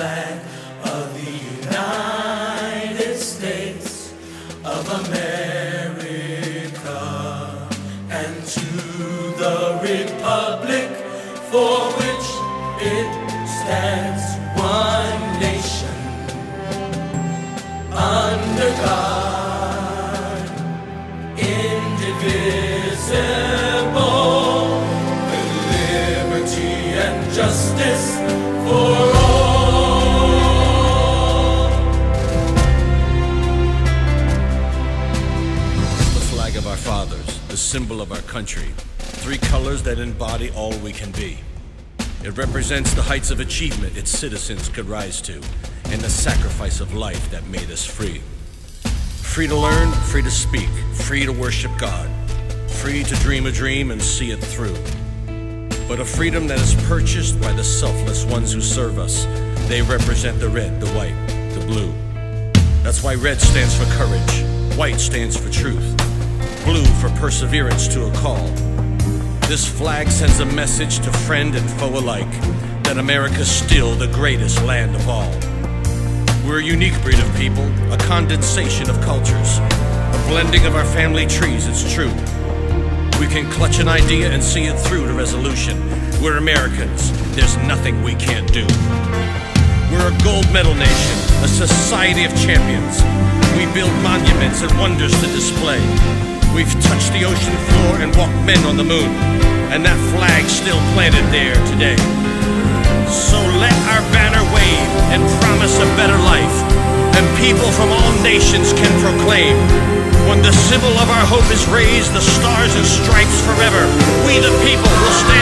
flag of the United States of America and to the republic for which it stands one nation. The symbol of our country, three colors that embody all we can be. It represents the heights of achievement its citizens could rise to, and the sacrifice of life that made us free. Free to learn, free to speak, free to worship God, free to dream a dream and see it through. But a freedom that is purchased by the selfless ones who serve us. They represent the red, the white, the blue. That's why red stands for courage, white stands for truth, blue for perseverance to a call. This flag sends a message to friend and foe alike that America's still the greatest land of all. We're a unique breed of people, a condensation of cultures, a blending of our family trees, it's true. We can clutch an idea and see it through to resolution. We're Americans, there's nothing we can't do. We're a gold medal nation, a society of champions. We build monuments and wonders to display. We've touched the ocean floor and walked men on the moon, and that flag's still planted there today. So let our banner wave and promise a better life, and people from all nations can proclaim. When the symbol of our hope is raised, the stars and stripes forever, we the people will stand